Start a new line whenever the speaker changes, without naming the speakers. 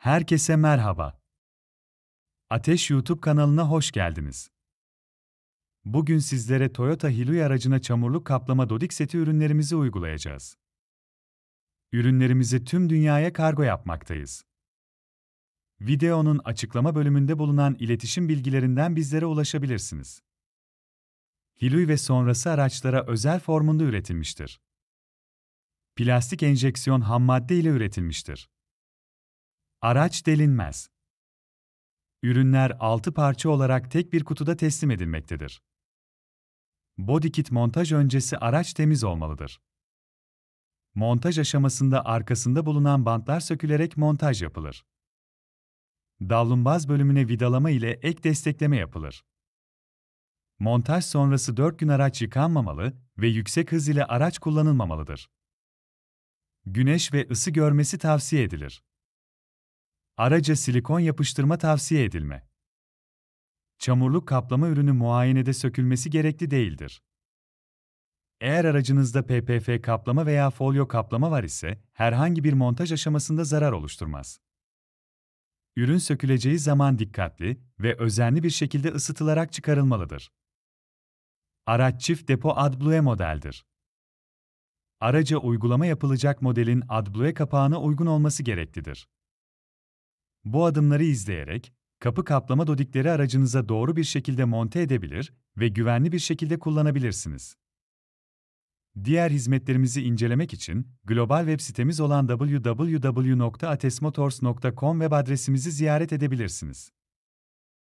Herkese merhaba. Ateş YouTube kanalına hoş geldiniz. Bugün sizlere Toyota Hilux aracına çamurluk kaplama dodik seti ürünlerimizi uygulayacağız. Ürünlerimizi tüm dünyaya kargo yapmaktayız. Videonun açıklama bölümünde bulunan iletişim bilgilerinden bizlere ulaşabilirsiniz. Hilux ve sonrası araçlara özel formunda üretilmiştir. Plastik enjeksiyon ham madde ile üretilmiştir. Araç delinmez. Ürünler 6 parça olarak tek bir kutuda teslim edilmektedir. Body kit montaj öncesi araç temiz olmalıdır. Montaj aşamasında arkasında bulunan bantlar sökülerek montaj yapılır. Davlumbaz bölümüne vidalama ile ek destekleme yapılır. Montaj sonrası 4 gün araç yıkanmamalı ve yüksek hız ile araç kullanılmamalıdır. Güneş ve ısı görmesi tavsiye edilir. Araca silikon yapıştırma tavsiye edilme. Çamurluk kaplama ürünü muayenede sökülmesi gerekli değildir. Eğer aracınızda PPF kaplama veya folyo kaplama var ise herhangi bir montaj aşamasında zarar oluşturmaz. Ürün söküleceği zaman dikkatli ve özenli bir şekilde ısıtılarak çıkarılmalıdır. Araç çift depo AdBlue modeldir. Araca uygulama yapılacak modelin AdBlue kapağına uygun olması gereklidir. Bu adımları izleyerek, kapı kaplama dodikleri aracınıza doğru bir şekilde monte edebilir ve güvenli bir şekilde kullanabilirsiniz. Diğer hizmetlerimizi incelemek için global web sitemiz olan www.atesmotors.com web adresimizi ziyaret edebilirsiniz.